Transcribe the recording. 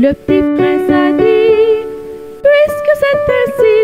le petit prince a dit, puisque c'est ainsi,